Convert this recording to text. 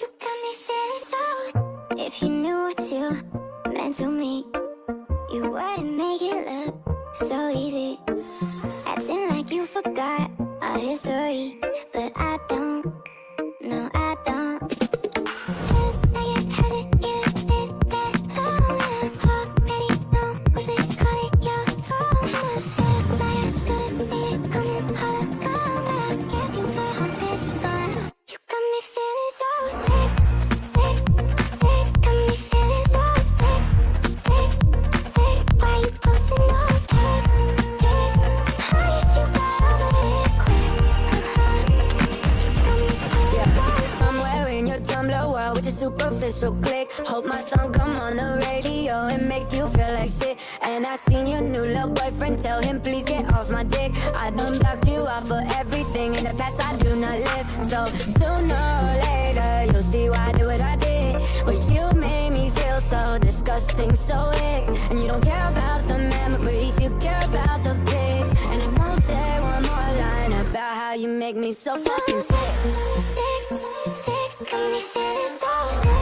You got me feeling so If you knew what you meant to me You wouldn't make it look so easy. Acting like you forgot our history But I don't superficial click. Hope my song come on the radio and make you feel like shit. And I seen your new little boyfriend. Tell him please get off my dick. I done blocked you out for everything in the past. I do not live. So sooner or later you'll see why I did what I did. But you made me feel so disgusting, so ick. And you don't care about the memories, you care about the pics. And I won't say one more line about how you make me so fucking sick. Sick, sick, got me feeling so sick.